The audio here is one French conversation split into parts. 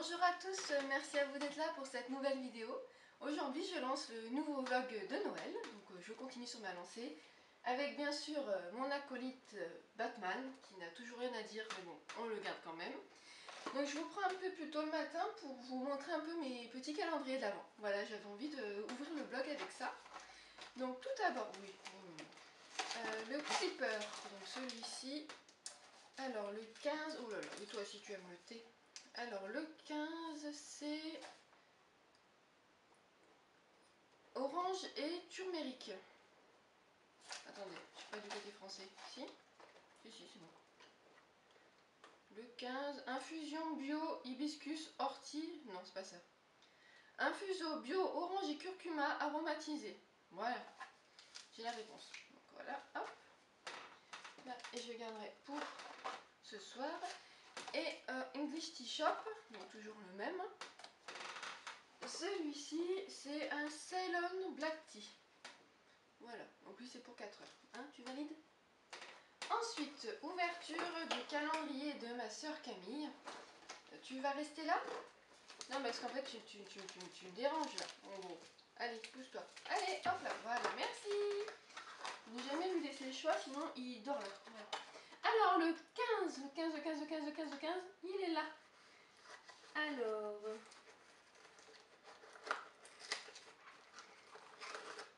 Bonjour à tous, euh, merci à vous d'être là pour cette nouvelle vidéo. Aujourd'hui je lance le nouveau vlog de Noël, donc euh, je continue sur ma lancée, avec bien sûr euh, mon acolyte Batman, qui n'a toujours rien à dire, mais bon, on le garde quand même. Donc je vous prends un peu plus tôt le matin pour vous montrer un peu mes petits calendriers de l'avant. Voilà, j'avais envie d'ouvrir le blog avec ça. Donc tout d'abord, oui, le clipper, donc celui-ci. Alors le 15, oh là là, et toi si tu aimes le thé alors le 15 c'est orange et turmérique. Attendez, je suis pas du côté français. Si? Si, si, c'est bon. Le 15, infusion bio hibiscus ortie. Non, c'est pas ça. Infusion bio orange et curcuma aromatisé. Voilà. J'ai la réponse. Donc voilà, hop. et je garderai pour ce soir. Et euh, English Tea Shop, toujours le même. Celui-ci, c'est un Ceylon Black Tea. Voilà, donc lui c'est pour 4 heures. Hein, tu valides? Ensuite, ouverture du calendrier de ma soeur Camille. Tu vas rester là? Non, parce qu'en fait, tu, tu, tu, tu, me déranges là, en gros. Allez, pousse-toi. Allez, hop là, voilà, merci n'ai jamais lui laisser le choix, sinon il dort là. Alors, le 15, le 15, le 15, le 15, le 15, le 15, il est là. Alors...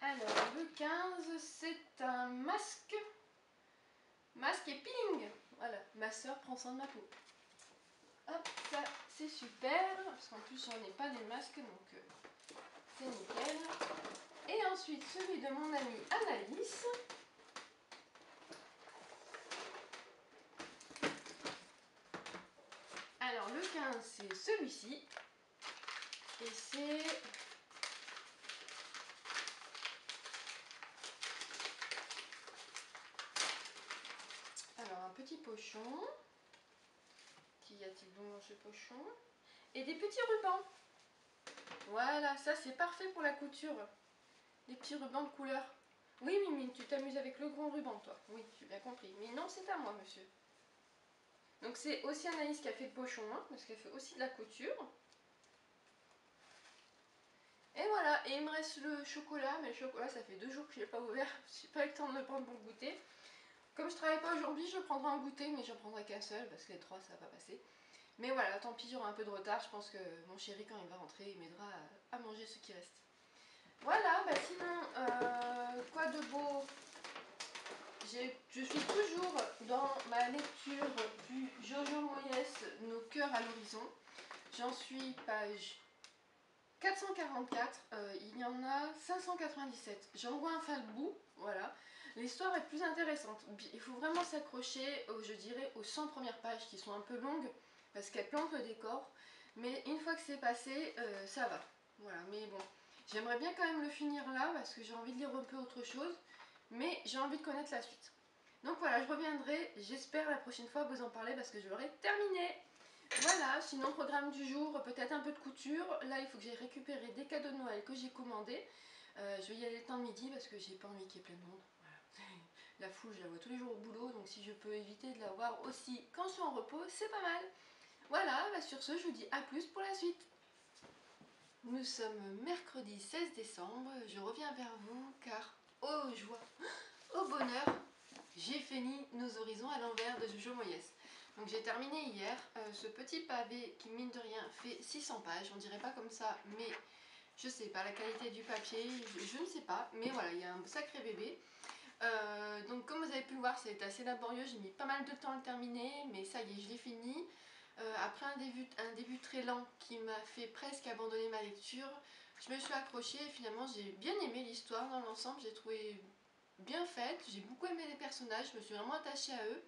Alors, le 15, c'est un masque. Masque et peeling. Voilà, ma soeur prend soin de ma peau. Hop, ça, c'est super. Parce qu'en plus, j'en ai pas des masques, donc euh, c'est nickel. Et ensuite, celui de mon amie Annalise. Alors le 15 c'est celui-ci. Et c'est... Alors un petit pochon. Qu'y a-t-il dans ce pochon? Et des petits rubans. Voilà, ça c'est parfait pour la couture. Des petits rubans de couleur. Oui Mimi, tu t'amuses avec le grand ruban toi. Oui, j'ai bien compris. Mais non, c'est à moi monsieur. Donc c'est aussi Anaïs qui a fait le pochon, hein, parce qu'elle fait aussi de la couture. Et voilà, et il me reste le chocolat, mais le chocolat ça fait deux jours que je l'ai pas ouvert, j'ai pas eu le temps de le prendre pour le goûter. Comme je travaille pas aujourd'hui, je prendrai un goûter, mais j'en prendrai qu'un seul, parce que les trois ça va pas passer. Mais voilà, tant pis, j'aurai un peu de retard, je pense que mon chéri quand il va rentrer, il m'aidera à, manger ce qui reste. Voilà, bah sinon, euh, quoi de beau? Je suis toujours dans ma lecture du Jojo Moyes Nos cœurs à l'horizon. J'en suis page 444, euh, il y en a 597. J'en vois un fin bout, voilà. L'histoire est plus intéressante. Il faut vraiment s'accrocher, je dirais, aux 100 premières pages qui sont un peu longues parce qu'elles plantent le décor. Mais une fois que c'est passé, euh, ça va. Voilà, mais bon. J'aimerais bien quand même le finir là parce que j'ai envie de lire un peu autre chose mais j'ai envie de connaître la suite. Donc voilà, je reviendrai, j'espère la prochaine fois vous en parler parce que je l'aurai terminé. Voilà, sinon programme du jour, peut-être un peu de couture. Là, il faut que j'aille récupérer des cadeaux de Noël que j'ai commandés. Euh, je vais y aller le temps de midi parce que j'ai pas envie qu'il y ait plein de monde. La foule, je la vois tous les jours au boulot, donc si je peux éviter de la voir aussi quand je suis en repos, c'est pas mal. Voilà, bah sur ce, je vous dis à plus pour la suite. Nous sommes mercredi 16 décembre, je reviens vers vous car oh joie, oh bonheur, j'ai fini nos horizons à l'envers de Jojo Moyes. Donc j'ai terminé hier euh, ce petit pavé qui mine de rien fait 600 pages, on dirait pas comme ça mais je sais pas la qualité du papier, je, ne sais pas mais voilà il y a un sacré bébé. Euh, donc comme vous avez pu le voir c'est assez laborieux, j'ai mis pas mal de temps à le terminer mais ça y est je l'ai fini. Euh, après un début très lent qui m'a fait presque abandonner ma lecture, je me suis accrochée et finalement j'ai bien aimé l'histoire dans l'ensemble, j'ai trouvé bien faite, j'ai beaucoup aimé les personnages, je me suis vraiment attachée à eux.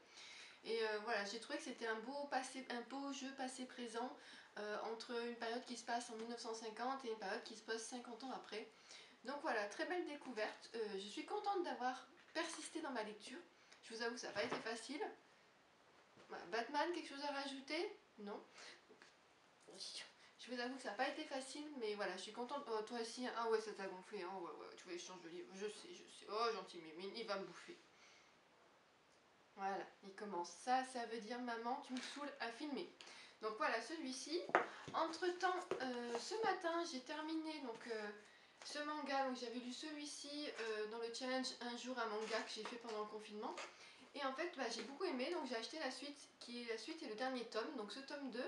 Et euh, voilà, j'ai trouvé que c'était un beau, passé, un beau jeu passé-présent euh, entre une période qui se passe en 1950 et une période qui se passe 50 ans après. Donc voilà, très belle découverte. je suis contente d'avoir persisté dans ma lecture. Je vous avoue que ça n'a pas été facile. Batman, quelque chose à rajouter? Non? Je vous avoue que ça n'a pas été facile, mais voilà, je suis contente. Oh, toi aussi, ah ouais, ça t'a gonflé. Hein. ouais, ouais, tu veux, je change de livre. Je sais, je sais. Oh, gentil Mimine, il va me bouffer. Voilà, il commence. Ça, ça veut dire maman, tu me saoules à filmer. Donc voilà celui-ci. Entre temps, euh, ce matin j'ai terminé donc euh, ce manga. Donc j'avais lu celui-ci euh, dans le challenge un jour un manga que j'ai fait pendant le confinement. Et en fait bah, j'ai beaucoup aimé donc j'ai acheté la suite qui est la suite et le dernier tome. Donc ce tome 2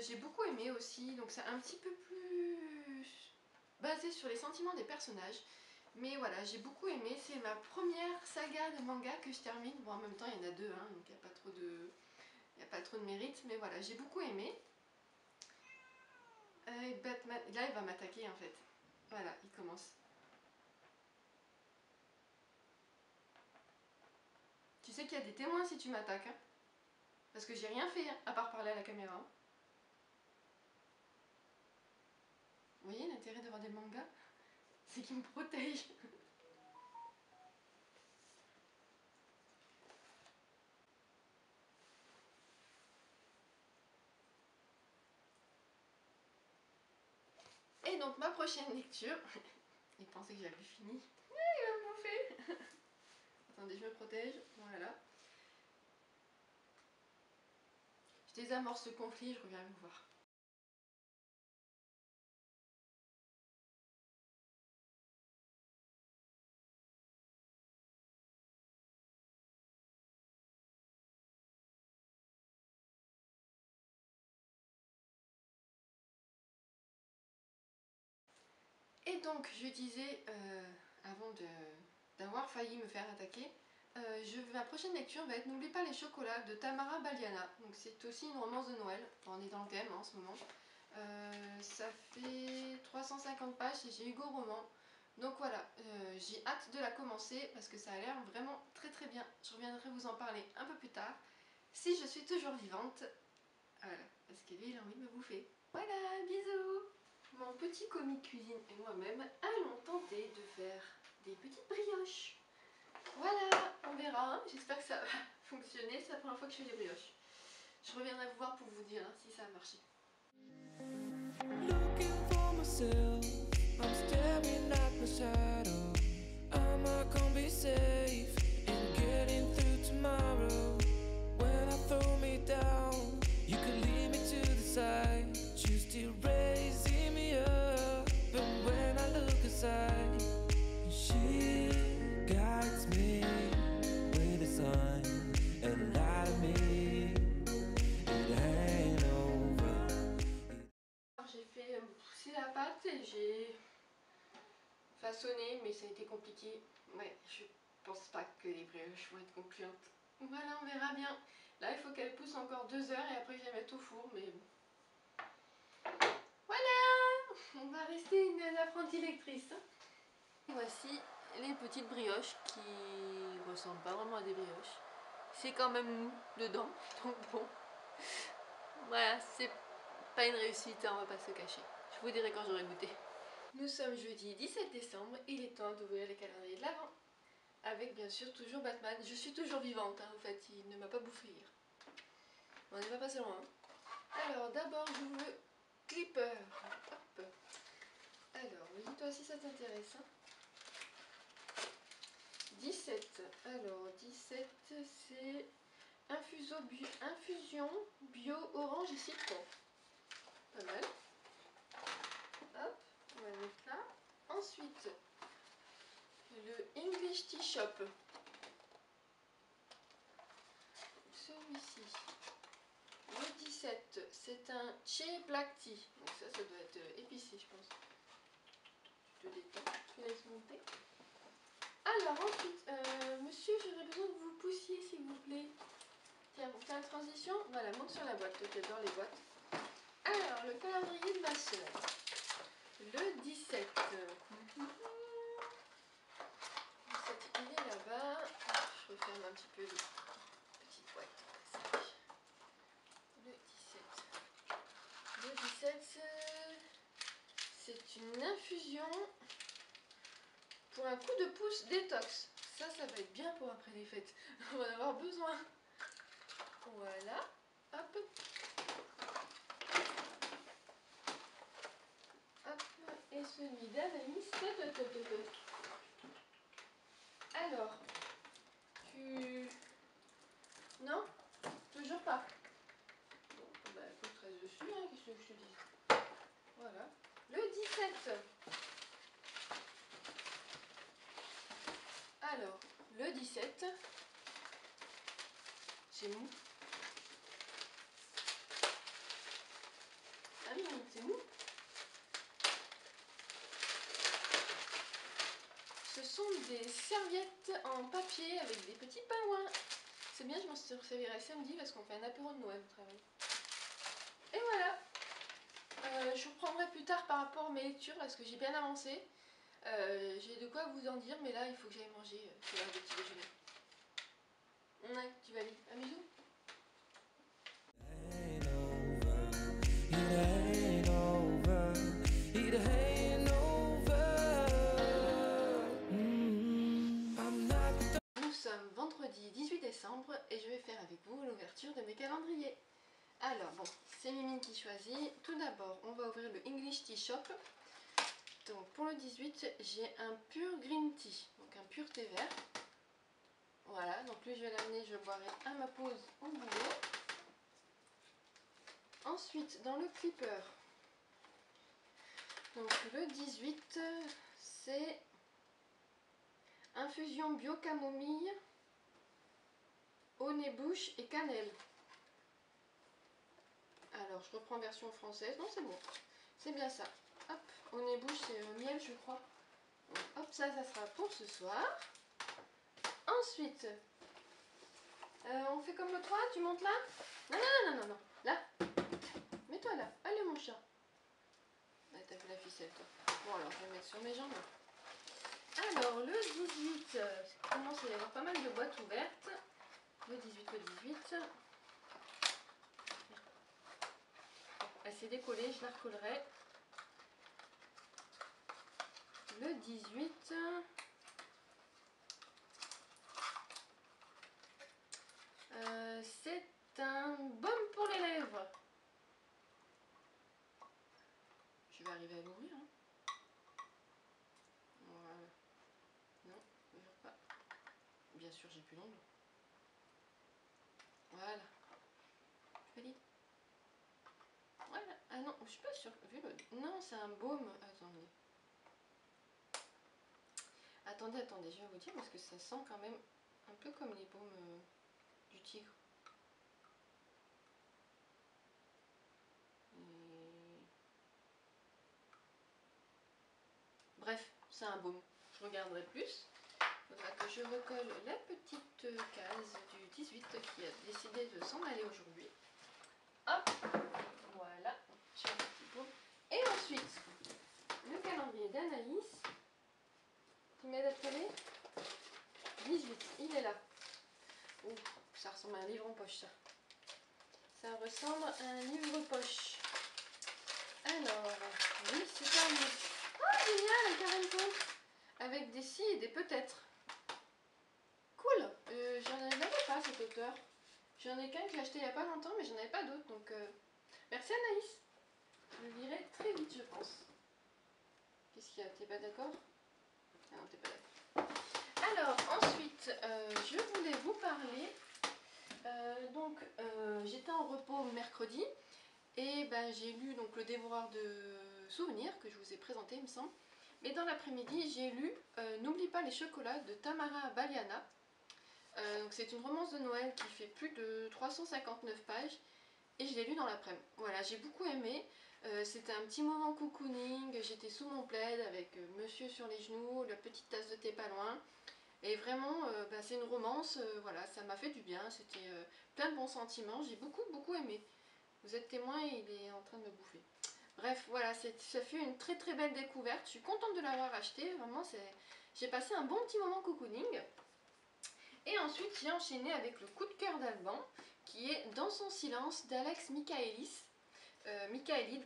j'ai beaucoup aimé aussi. Donc c'est un petit peu plus basé sur les sentiments des personnages. Mais voilà, j'ai beaucoup aimé. C'est ma première saga de manga que je termine. Bon, en même temps, il y en a deux, hein, donc il n'y a pas trop de... A pas trop de mérite, mais voilà, j'ai beaucoup aimé. Euh, Batman... Là, il va m'attaquer, en fait. Voilà, il commence. Tu sais qu'il y a des témoins si tu m'attaques. Hein Parce que j'ai rien fait, hein, à part parler à la caméra. Vous voyez l'intérêt d'avoir des mangas? C'est qu'ils me protègent. Et donc ma prochaine lecture, il pensait que j'avais fini. Il va me bouffer Attendez, je me protège, voilà. Je désamorce ce conflit, je reviens vous voir. Et donc, je disais, euh, avant d'avoir failli me faire attaquer, euh, je, ma prochaine lecture va être N'oublie pas les chocolats de Tamara Baliana. Donc c'est aussi une romance de Noël, on est dans le thème hein, en ce moment. Euh, ça fait 350 pages et j'ai Hugo Roman. Donc voilà, j'ai hâte de la commencer parce que ça a l'air vraiment très très bien. Je reviendrai vous en parler un peu plus tard. Si je suis toujours vivante, voilà, parce que a envie de me bouffer. Voilà, bisous mon petit commis cuisine et moi-même allons tenter de faire des petites brioches. Voilà, on verra. J'espère que ça va fonctionner. C'est la première fois que je fais des brioches. Je reviendrai vous voir pour vous dire si ça a marché. J'ai façonné, mais ça a été compliqué. Ouais, je pense pas que les brioches vont être concluantes. Voilà, on verra bien. Là, il faut qu'elle pousse encore deux heures et après je les mettre au four, mais Voilà On va rester une apprentie lectrice. Voici les petites brioches qui ressemblent pas vraiment à des brioches. C'est quand même mou dedans, donc bon. Voilà, c'est pas une réussite, hein, on va pas se cacher. Vous dirai quand j'aurai goûté. Nous sommes jeudi 17 décembre, il est temps d'ouvrir les calendriers de l'avant. Avec bien sûr toujours Batman. Je suis toujours vivante, hein, en fait, il ne m'a pas bouffé hier. On n'est pas passé loin. Alors d'abord j'ouvre le clipper. Alors, oui, toi aussi ça t'intéresse. 17. Hein. Alors 17 c'est infusion bio orange et citron. Pas mal. Ensuite, le English Tea Shop. Celui-ci. Le 17, c'est un Che Black Tea. Donc ça, ça doit être euh, épicé, je pense. Je te détends, je te laisse monter. Alors ensuite, euh, monsieur, j'aurais besoin que vous poussiez, s'il vous plaît. Tiens, pour faire la transition, voilà, monte sur la boîte. Toi qui adore les boîtes. Alors, le calendrier de ma soeur. Le 17. 17, il est là-bas. Je referme un petit peu les petites boîtes. Le 17. Le 17, c'est une infusion pour un coup de pouce détox. Ça, ça va être bien pour après les fêtes. On va en avoir besoin. Voilà. Hop. Et celui d'Anaïs. Alors, tu... Non Toujours pas Bon, bah écoute, dessus, hein, qu'est-ce que je te dis? Voilà. Le 17. Alors, le 17, c'est mou. Ah oui, c'est mou. Ce sont des serviettes en papier avec des petits pingouins. C'est bien, je m'en servirai samedi parce qu'on fait un apéro de Noël au travail. Et voilà. Euh, je reprendrai plus tard par rapport à mes lectures parce que j'ai bien avancé. Euh, j'ai de quoi vous en dire, mais là il faut que j'aille manger. C'est l'heure petit déjeuner. Ouais, tu vas aller. Un bisou. Alors bon, c'est Mimine qui choisit. Tout d'abord, on va ouvrir le English Tea Shop. Donc pour le 18, j'ai un pur green tea, donc un pur thé vert. Voilà, donc lui je vais l'amener, je boirai à ma pause au boulot. Ensuite, dans le clipper, donc le 18, c'est infusion bio camomille, au nez bouche et cannelle. Je reprends version française. Non, c'est bon. C'est bien ça. Hop, au nez bouche, c'est euh, miel, je crois. Hop, ça, ça sera pour ce soir. Ensuite, euh, on fait comme le 3, tu montes là? Non, non, non, non, non. Là. Mets-toi là. Allez, mon chat. Ah, t'as fait la ficelle, toi. Bon, alors, je vais mettre sur mes jambes. Alors, le 18, euh, il commence à y avoir pas mal de boîtes ouvertes. Le 18, le 18. Elle s'est décollée, je la recollerai. Le 18. Euh, c'est un baume pour les lèvres. Je vais arriver à l'ouvrir. hein. Voilà. Non, pas. Bien sûr, j'ai plus l'ongle. Voilà. Je valide. Voilà. Ah non, je suis pas sûre. Vu le- Non, c'est un baume. Attendez. Attendez, attendez, je vais vous dire parce que ça sent quand même un peu comme les baumes euh, du tigre. Et- Bref, c'est un baume. Je regarderai plus. Il faudra que je recolle la petite case du 18 qui a décidé de s'en aller aujourd'hui. Hop, voilà, j'ai un petit baume. Et ensuite, le calendrier d'Anaïs. Tu m'aides à coller 18, il est là. Ouh, ça ressemble à un livre en poche ça. Ça ressemble à un livre poche. Alors, oui, c'est un livre. Oh, génial, compte. Avec des si et des peut-être. Cool. Euh, j'en avais pas cet auteur. J'en ai qu'un que j'ai acheté il n'y a pas longtemps, mais j'en avais pas d'autres. Donc, euh, merci Anaïs. Je le lirai très vite, je pense. Qu'est-ce qu'il y a? T'es pas d'accord? Ah non, t'es pas d'accord. Alors, ensuite, euh, je voulais vous parler. euh, donc, euh, j'étais en repos mercredi et ben, j'ai lu donc, Le Dévoreur de souvenirs que je vous ai présenté, il me semble. Mais dans l'après-midi, j'ai lu N'oublie pas les chocolats de Tamara Baliana. Donc c'est une romance de Noël qui fait plus de 359 pages et je l'ai lu dans l'après-midi. Voilà, j'ai beaucoup aimé. Euh, C'était un petit moment cocooning, j'étais sous mon plaid avec euh, monsieur sur les genoux, la petite tasse de thé pas loin. Et vraiment, euh, bah, c'est une romance, euh, voilà, ça m'a fait du bien, c'était plein de bons sentiments, j'ai beaucoup beaucoup aimé. Vous êtes témoin, il est en train de me bouffer. Bref, voilà, ça fait une très très belle découverte, je suis contente de l'avoir acheté, vraiment, j'ai passé un bon petit moment cocooning. Et ensuite, j'ai enchaîné avec le coup de cœur d'Alban, qui est Dans son silence d'Alex Michaelis.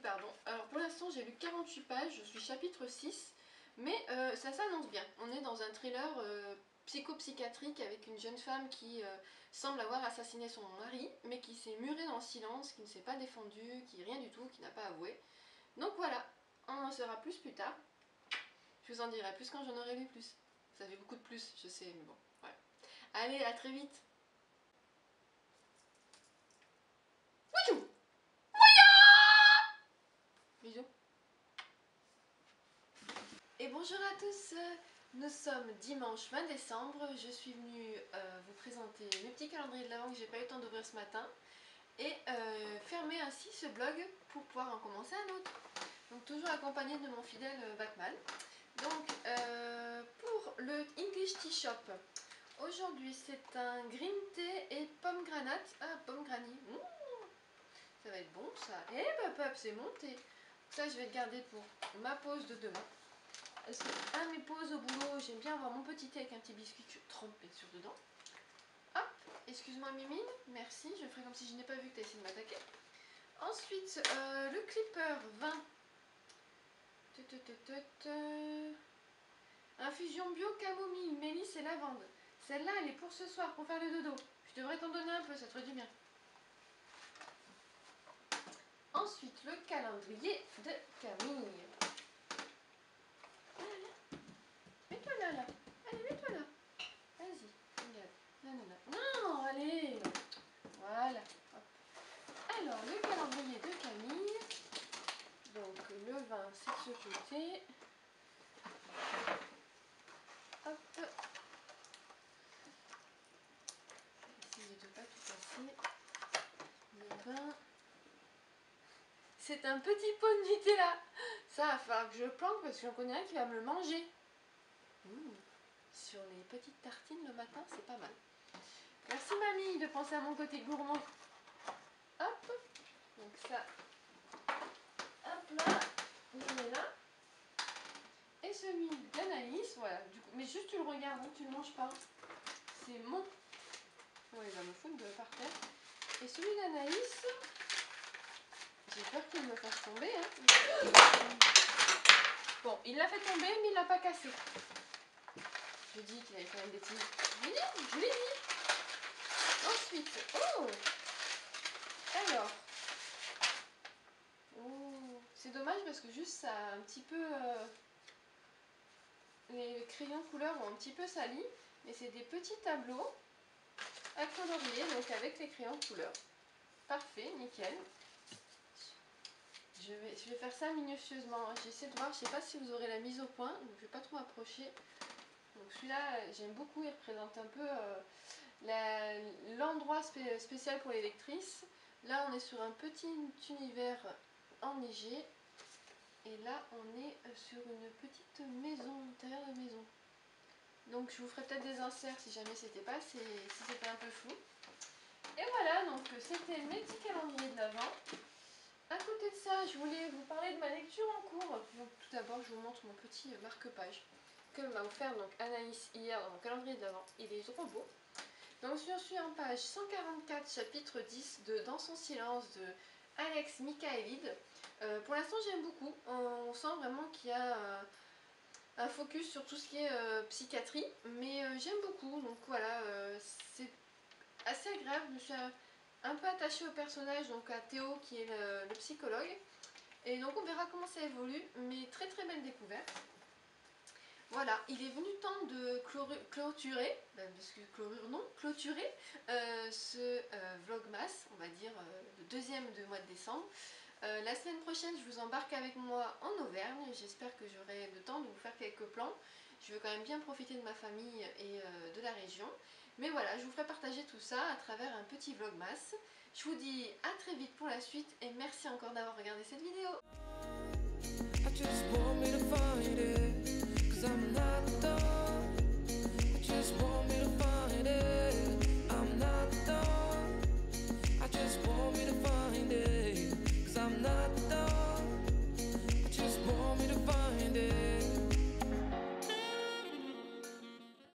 Pardon. Alors pour l'instant, j'ai lu 48 pages, je suis chapitre 6, mais euh, ça s'annonce bien. On est dans un thriller euh, psychopsychiatrique avec une jeune femme qui euh, semble avoir assassiné son mari, mais qui s'est murée dans le silence, qui ne s'est pas défendue, qui rien du tout, qui n'a pas avoué. Donc voilà, on en saura plus plus tard. Je vous en dirai plus quand j'en aurai lu plus. Ça fait beaucoup de plus, je sais, mais bon, voilà. Allez, à très vite Bisous. Et bonjour à tous Nous sommes dimanche 20 décembre. Je suis venue euh, vous présenter mes petits calendriers de l'avant que j'ai pas eu le temps d'ouvrir ce matin. Et euh, fermer ainsi ce blog pour pouvoir en commencer un autre. Donc toujours accompagné de mon fidèle euh, Batman. Donc pour le English Tea Shop, aujourd'hui c'est un green tea et pomme granate. Ah, pomme granny. Mmh. Ça va être bon ça. Eh bah pop, c'est monté. Ça je vais le garder pour ma pause de demain. Parce que à mes pauses au boulot, j'aime bien avoir mon petit thé avec un petit biscuit que je dedans. Hop, excuse-moi Mimine, merci, je ferai comme si je n'ai pas vu que tu as essayé de m'attaquer. Ensuite, euh, le clipper 20. Tut, tut, tut, tut, tut. Infusion bio camomille, mélisse et lavande. Celle-là, elle est pour ce soir, pour faire le dodo. Je devrais t'en donner un peu, ça te ferait bien. Ensuite, le calendrier de Camille. Mets-toi là, là. Allez, mets-toi là. Vas-y, regarde. Non, non, non. Non, allez. Voilà. Alors, le calendrier de Camille. Donc, le 20, c'est de ce côté. Hop. Essayez de pas tout casser. Le 20. C'est un petit pot de Nutella. Ça va falloir que je planque parce que j'en connais un qui va me le manger. Sur les petites tartines le matin, c'est pas mal. Merci mamie de penser à mon côté gourmand. Hop. Donc ça. Hop là. Il est là. Et celui d'Anaïs, voilà. Mais juste tu le regardes, hein, tu le manges pas. C'est mon. Ouais, il va me foutre de par terre. Et celui d'Anaïs. J'ai peur qu'il me fasse tomber. Hein. Bon, il l'a fait tomber, mais il l'a pas cassé. Je dis qu'il avait fait une bêtise. Je l'ai dit, je l'ai dit. Ensuite, oh Alors. Oh, c'est dommage parce que juste ça a un petit peu... euh, les crayons couleur ont un petit peu sali. Mais c'est des petits tableaux à colorier, donc avec les crayons couleur. Parfait, nickel. Je vais, faire ça minutieusement. J'essaie de voir, je sais pas si vous aurez la mise au point, donc je vais pas trop approcher. Donc celui-là, j'aime beaucoup, il représente un peu euh, l'endroit spé- spécial pour les lectrices. Là, on est sur un petit univers enneigé. Et là, on est euh, sur une petite maison, intérieur de maison. Donc je vous ferai peut-être des inserts si jamais c'était pas, si, c'était un peu flou. Et voilà, donc c'était mes petits calendriers de l'Avent. À côté de ça, je voulais vous parler de ma lecture en cours. Donc, tout d'abord, je vous montre mon petit marque-page que m'a offert donc Anaïs hier dans mon calendrier de l'Avent. Il est trop beau. Donc, je suis en page 144, chapitre 10 de Dans son silence de Alex Michaelide. Euh, pour l'instant, j'aime beaucoup. On sent vraiment qu'il y a euh, un focus sur tout ce qui est euh, psychiatrie, mais j'aime beaucoup. Donc voilà, c'est assez agréable. Je me suis un- peu attachée au personnage, donc à Théo qui est le, psychologue. Et donc on verra comment ça évolue, mais très très belle découverte. Voilà, il est venu temps de clôturer, ben, parce que non, clôturer euh, ce euh, vlogmas, on va dire euh, le deuxième de mois de décembre. Euh, la semaine prochaine, je vous embarque avec moi en Auvergne. J'espère que j'aurai le temps de vous faire quelques plans. Je veux quand même bien profiter de ma famille et euh, de la région. Mais voilà, je vous ferai partager tout ça à travers un petit vlogmas. Je vous dis à très vite pour la suite et merci encore d'avoir regardé cette vidéo.